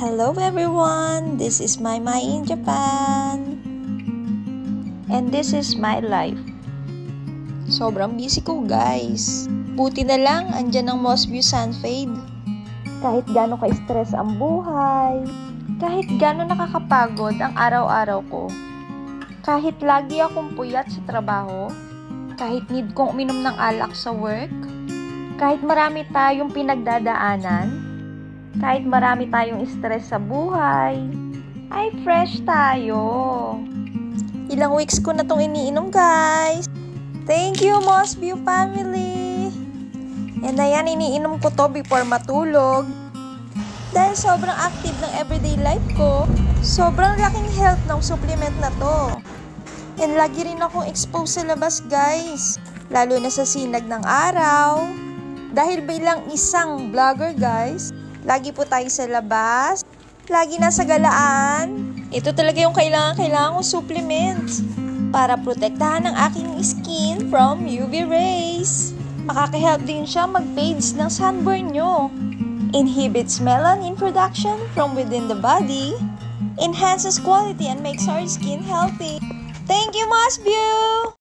Hello everyone! This is my My in Japan. And this is my life. Sobrang busy ko guys. Buti na lang andyan ang Mosview Sunfade. Kahit gano'n ka-stress ang buhay, kahit gano'n nakakapagod ang araw-araw ko, kahit lagi akong puyat sa trabaho, kahit need kong uminom ng alak sa work, kahit marami tayong pinagdadaanan, kahit marami tayong stress sa buhay, ay fresh tayo. Ilang weeks ko na tong iniinom, guys. Thank you, Mosview family. And ayan, iniinom ko to before matulog. Dahil sobrang active ng everyday life ko, sobrang laking health ng supplement na to. And lagi rin akong exposed sa labas, guys. Lalo na sa sinag ng araw. Dahil bilang isang vlogger, guys, Lagi po tayo sa labas. Lagi nasa galaan. Ito talaga yung kailangan-kailangan kong supplements para protektahan ang aking skin from UV rays. Makakahelp din siya mag-fades ng sunburn nyo. Inhibits melanin production from within the body. Enhances quality and makes our skin healthy. Thank you, Mosview!